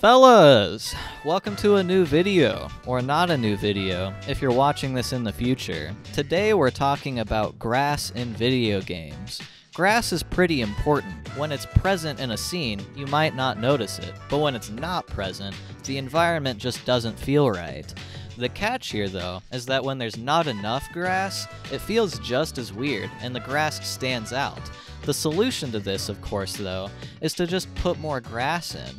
Fellas, welcome to a new video, or not a new video, if you're watching this in the future. Today we're talking about grass in video games. Grass is pretty important. When it's present in a scene, you might not notice it, but when it's not present, the environment just doesn't feel right. The catch here, though, is that when there's not enough grass, it feels just as weird, and the grass stands out. The solution to this, of course, though, is to just put more grass in.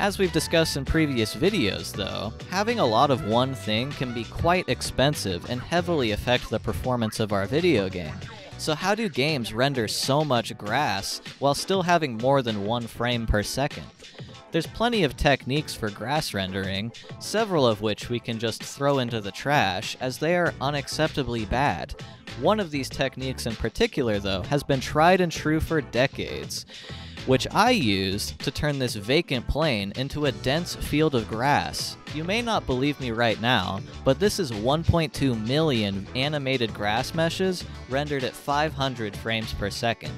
As we've discussed in previous videos, though, having a lot of one thing can be quite expensive and heavily affect the performance of our video game. So how do games render so much grass while still having more than one frame per second? There's plenty of techniques for grass rendering, several of which we can just throw into the trash as they are unacceptably bad. One of these techniques in particular, though, has been tried and true for decades which I used to turn this vacant plane into a dense field of grass. You may not believe me right now, but this is 1.2 million animated grass meshes rendered at 500 frames per second.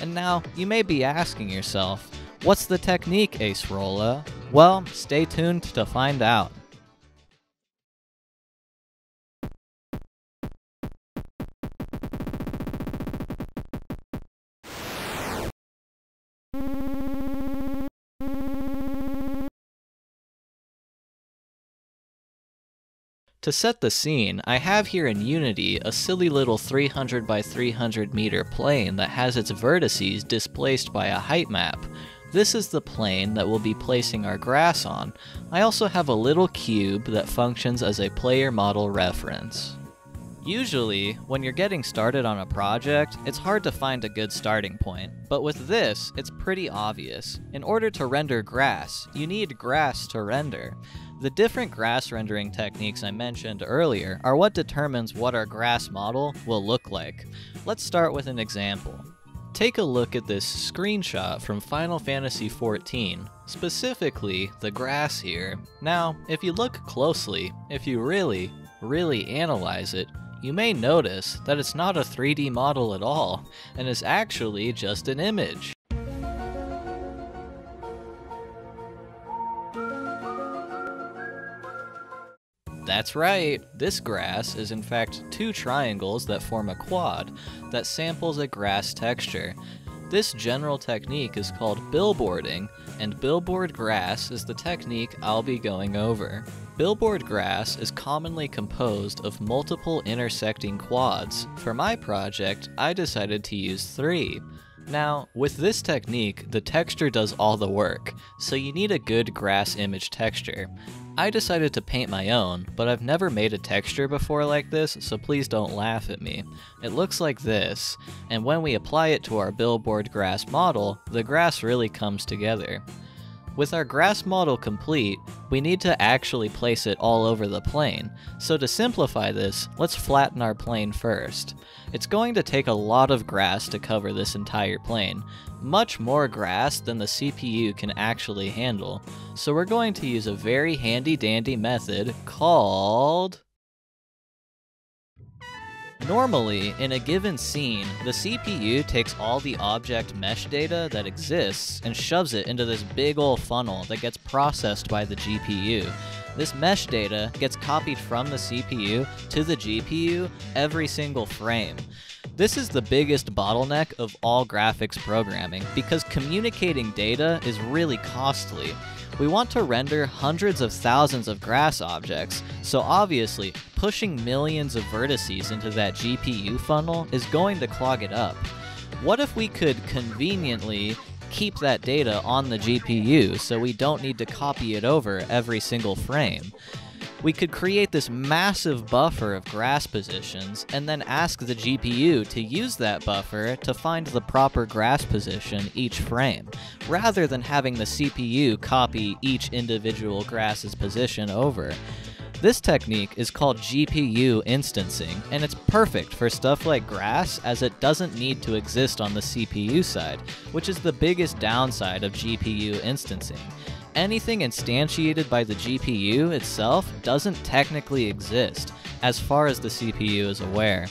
And now, you may be asking yourself, what's the technique, Acerola? Well, stay tuned to find out. To set the scene, I have here in Unity a silly little 300 by 300 meter plane that has its vertices displaced by a height map. This is the plane that we'll be placing our grass on. I also have a little cube that functions as a player model reference. Usually, when you're getting started on a project, it's hard to find a good starting point, but with this, it's pretty obvious. In order to render grass, you need grass to render. The different grass rendering techniques I mentioned earlier are what determines what our grass model will look like. Let's start with an example. Take a look at this screenshot from Final Fantasy XIV, specifically the grass here. Now, if you look closely, if you really, really analyze it, you may notice that it's not a 3D model at all, and is actually just an image. That's right, this grass is in fact two triangles that form a quad that samples a grass texture. This general technique is called billboarding, and billboard grass is the technique I'll be going over. Billboard grass is commonly composed of multiple intersecting quads. For my project, I decided to use three. Now, with this technique, the texture does all the work, so you need a good grass image texture. I decided to paint my own, but I've never made a texture before like this, so please don't laugh at me. It looks like this, and when we apply it to our billboard grass model, the grass really comes together. With our grass model complete, we need to actually place it all over the plane. So to simplify this, let's flatten our plane first. It's going to take a lot of grass to cover this entire plane, much more grass than the CPU can actually handle. So we're going to use a very handy dandy method called Normally, in a given scene, the CPU takes all the object mesh data that exists and shoves it into this big ol' funnel that gets processed by the GPU. This mesh data gets copied from the CPU to the GPU every single frame. This is the biggest bottleneck of all graphics programming because communicating data is really costly. We want to render hundreds of thousands of grass objects, so obviously, pushing millions of vertices into that GPU funnel is going to clog it up. What if we could conveniently keep that data on the GPU so we don't need to copy it over every single frame? We could create this massive buffer of grass positions and then ask the GPU to use that buffer to find the proper grass position each frame, rather than having the CPU copy each individual grass's position over. This technique is called GPU instancing, and it's perfect for stuff like grass as it doesn't need to exist on the CPU side, which is the biggest downside of GPU instancing anything instantiated by the GPU itself doesn't technically exist, as far as the CPU is aware.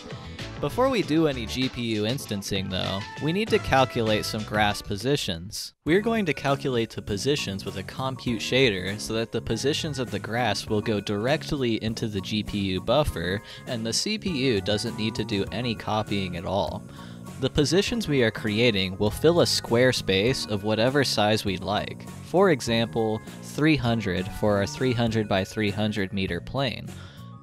Before we do any GPU instancing though, we need to calculate some grass positions. We're going to calculate the positions with a compute shader so that the positions of the grass will go directly into the GPU buffer and the CPU doesn't need to do any copying at all. The positions we are creating will fill a square space of whatever size we'd like. For example, 300 for our 300 by 300 meter plane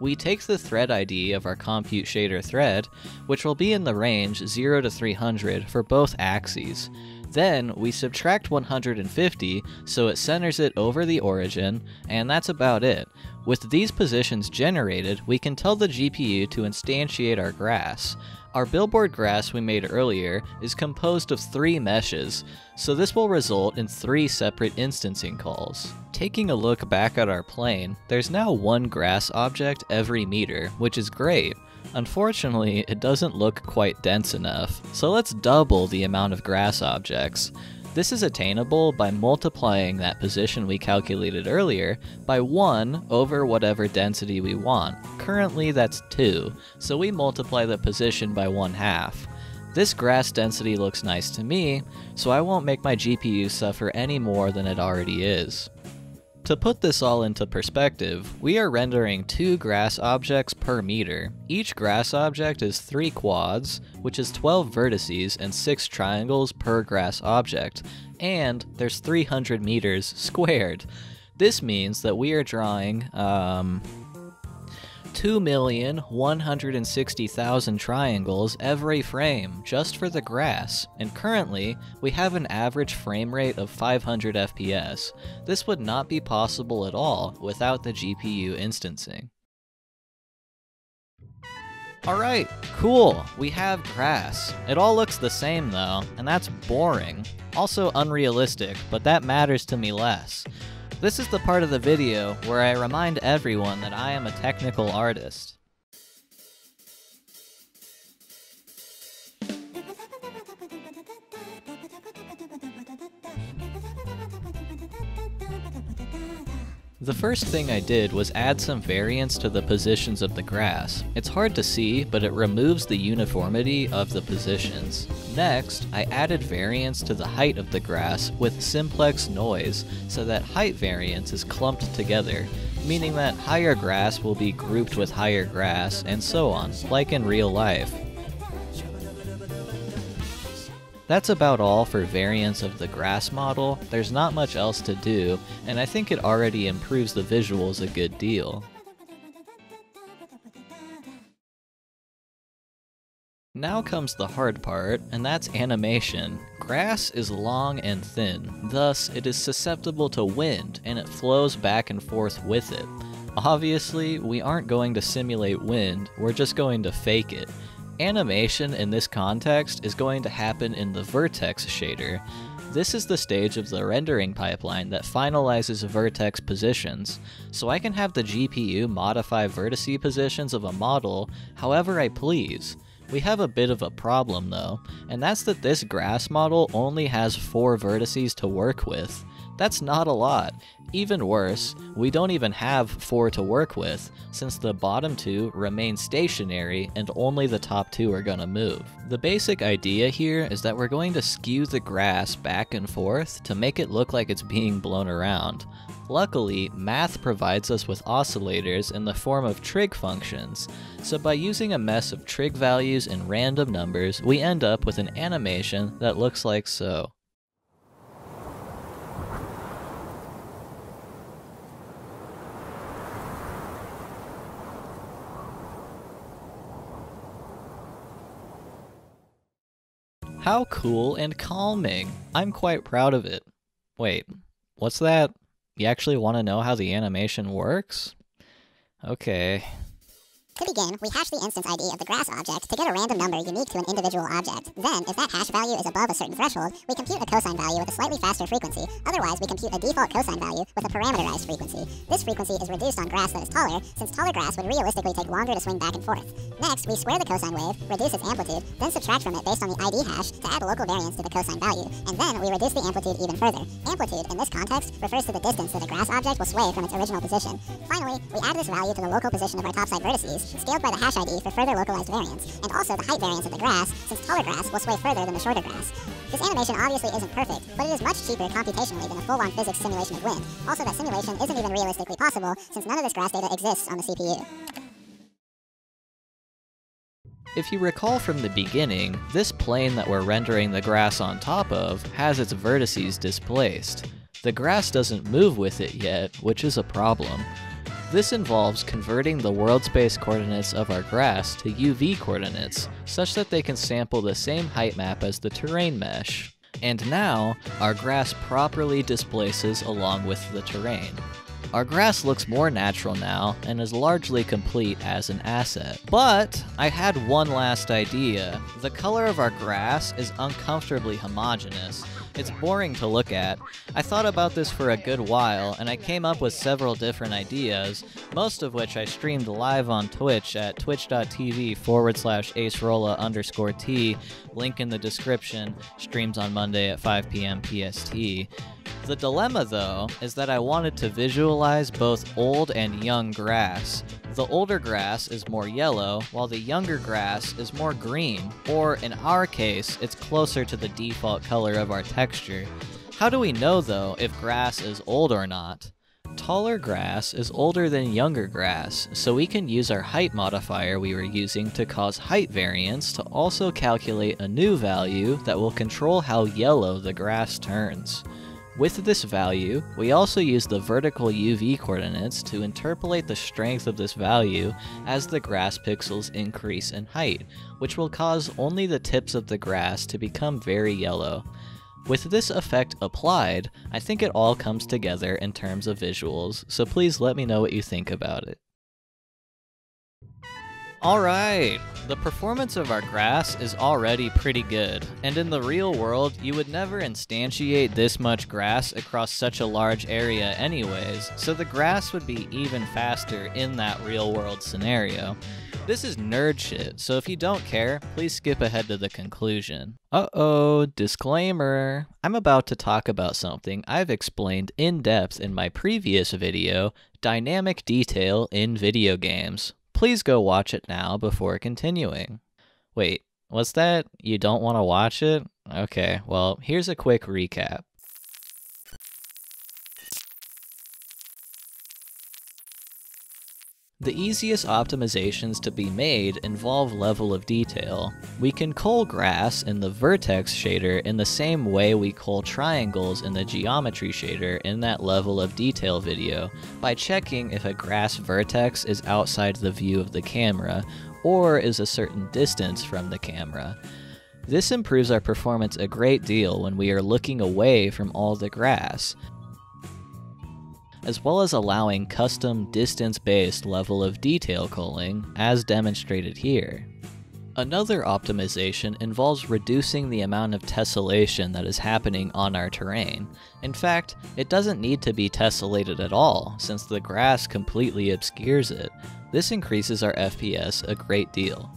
we take the thread ID of our compute shader thread, which will be in the range 0 to 300 for both axes. Then we subtract 150 so it centers it over the origin, and that's about it. With these positions generated, we can tell the GPU to instantiate our grass. Our billboard grass we made earlier is composed of three meshes, so this will result in three separate instancing calls. Taking a look back at our plane, there's now one grass object every meter, which is great. Unfortunately, it doesn't look quite dense enough, so let's double the amount of grass objects. This is attainable by multiplying that position we calculated earlier by 1 over whatever density we want. Currently that's 2, so we multiply the position by 1 half. This grass density looks nice to me, so I won't make my GPU suffer any more than it already is. To put this all into perspective, we are rendering two grass objects per meter. Each grass object is 3 quads, which is 12 vertices and 6 triangles per grass object, and there's 300 meters squared. This means that we are drawing, um, 2,160,000 triangles every frame just for the grass, and currently we have an average frame rate of 500 FPS. This would not be possible at all without the GPU instancing. Alright, cool, we have grass. It all looks the same though, and that's boring. Also unrealistic, but that matters to me less. This is the part of the video where I remind everyone that I am a technical artist. The first thing I did was add some variance to the positions of the grass. It's hard to see, but it removes the uniformity of the positions. Next, I added variance to the height of the grass with simplex noise, so that height variance is clumped together, meaning that higher grass will be grouped with higher grass, and so on, like in real life. That's about all for variants of the grass model, there's not much else to do, and I think it already improves the visuals a good deal. Now comes the hard part, and that's animation. Grass is long and thin, thus it is susceptible to wind, and it flows back and forth with it. Obviously, we aren't going to simulate wind, we're just going to fake it. Animation in this context is going to happen in the vertex shader. This is the stage of the rendering pipeline that finalizes vertex positions, so I can have the GPU modify vertice positions of a model however I please. We have a bit of a problem though, and that's that this grass model only has 4 vertices to work with. That's not a lot. Even worse, we don't even have 4 to work with, since the bottom 2 remain stationary and only the top 2 are gonna move. The basic idea here is that we're going to skew the grass back and forth to make it look like it's being blown around. Luckily, math provides us with oscillators in the form of trig functions, so by using a mess of trig values and random numbers, we end up with an animation that looks like so. How cool and calming. I'm quite proud of it. Wait, what's that? You actually want to know how the animation works? Okay. To begin, we hash the instance ID of the grass object to get a random number unique to an individual object. Then, if that hash value is above a certain threshold, we compute a cosine value with a slightly faster frequency. Otherwise, we compute a default cosine value with a parameterized frequency. This frequency is reduced on grass that is taller, since taller grass would realistically take longer to swing back and forth. Next, we square the cosine wave, reduce its amplitude, then subtract from it based on the ID hash to add local variance to the cosine value, and then we reduce the amplitude even further. Amplitude, in this context, refers to the distance that a grass object will sway from its original position. Finally, we add this value to the local position of our topside vertices, scaled by the hash ID for further localized variance, and also the height variance of the grass, since taller grass will sway further than the shorter grass. This animation obviously isn't perfect, but it is much cheaper computationally than a full-on physics simulation of wind. Also, that simulation isn't even realistically possible, since none of this grass data exists on the CPU. If you recall from the beginning, this plane that we're rendering the grass on top of has its vertices displaced. The grass doesn't move with it yet, which is a problem. This involves converting the world space coordinates of our grass to UV coordinates, such that they can sample the same height map as the terrain mesh. And now, our grass properly displaces along with the terrain. Our grass looks more natural now and is largely complete as an asset. But I had one last idea. The color of our grass is uncomfortably homogeneous. It's boring to look at. I thought about this for a good while, and I came up with several different ideas, most of which I streamed live on Twitch at twitch.tv forward slash acerola underscore t, link in the description, streams on Monday at 5 p.m. PST. The dilemma, though, is that I wanted to visualize both old and young grass. The older grass is more yellow, while the younger grass is more green, or in our case, it's closer to the default color of our texture. How do we know, though, if grass is old or not? Taller grass is older than younger grass, so we can use our height modifier we were using to cause height variance to also calculate a new value that will control how yellow the grass turns. With this value, we also use the vertical UV coordinates to interpolate the strength of this value as the grass pixels increase in height, which will cause only the tips of the grass to become very yellow. With this effect applied, I think it all comes together in terms of visuals, so please let me know what you think about it. Alright, the performance of our grass is already pretty good, and in the real world, you would never instantiate this much grass across such a large area anyways, so the grass would be even faster in that real world scenario. This is nerd shit, so if you don't care, please skip ahead to the conclusion. Uh oh, disclaimer. I'm about to talk about something I've explained in depth in my previous video, Dynamic Detail in Video Games. Please go watch it now before continuing. Wait, was that you don't want to watch it? Okay, well, here's a quick recap. The easiest optimizations to be made involve level of detail. We can cull grass in the vertex shader in the same way we cull triangles in the geometry shader in that level of detail video, by checking if a grass vertex is outside the view of the camera, or is a certain distance from the camera. This improves our performance a great deal when we are looking away from all the grass, as well as allowing custom distance-based level of detail culling, as demonstrated here. Another optimization involves reducing the amount of tessellation that is happening on our terrain. In fact, it doesn't need to be tessellated at all, since the grass completely obscures it. This increases our FPS a great deal.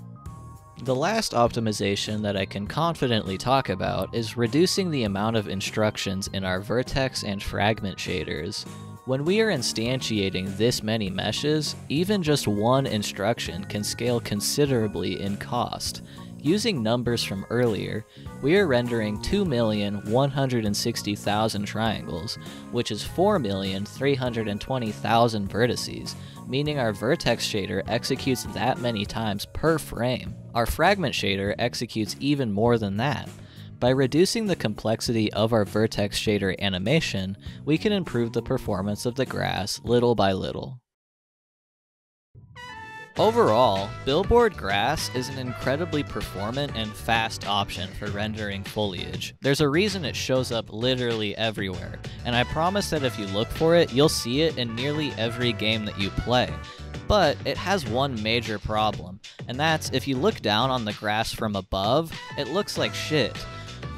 The last optimization that I can confidently talk about is reducing the amount of instructions in our vertex and fragment shaders. When we are instantiating this many meshes, even just one instruction can scale considerably in cost. Using numbers from earlier, we are rendering 2,160,000 triangles, which is 4,320,000 vertices, meaning our vertex shader executes that many times per frame. Our fragment shader executes even more than that. By reducing the complexity of our vertex shader animation, we can improve the performance of the grass little by little. Overall, Billboard Grass is an incredibly performant and fast option for rendering foliage. There's a reason it shows up literally everywhere, and I promise that if you look for it, you'll see it in nearly every game that you play. But it has one major problem, and that's if you look down on the grass from above, it looks like shit.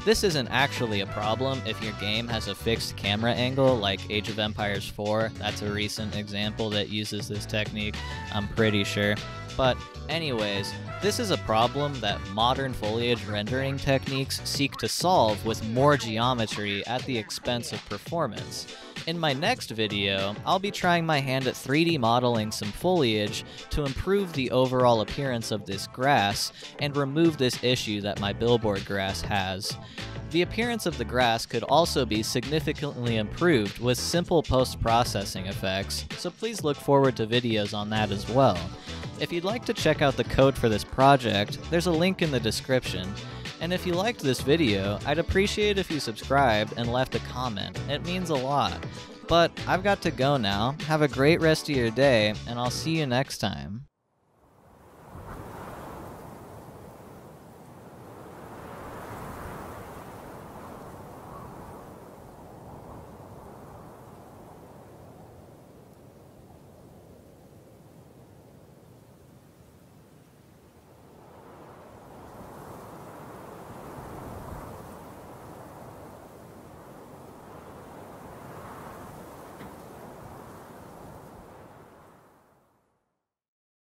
This isn't actually a problem if your game has a fixed camera angle like Age of Empires 4. That's a recent example that uses this technique, I'm pretty sure. But anyways, this is a problem that modern foliage rendering techniques seek to solve with more geometry at the expense of performance. In my next video, I'll be trying my hand at 3D modeling some foliage to improve the overall appearance of this grass and remove this issue that my billboard grass has. The appearance of the grass could also be significantly improved with simple post-processing effects, so please look forward to videos on that as well. If you'd like to check out the code for this project, there's a link in the description. And if you liked this video, I'd appreciate if you subscribed and left a comment. It means a lot. But I've got to go now. Have a great rest of your day, and I'll see you next time.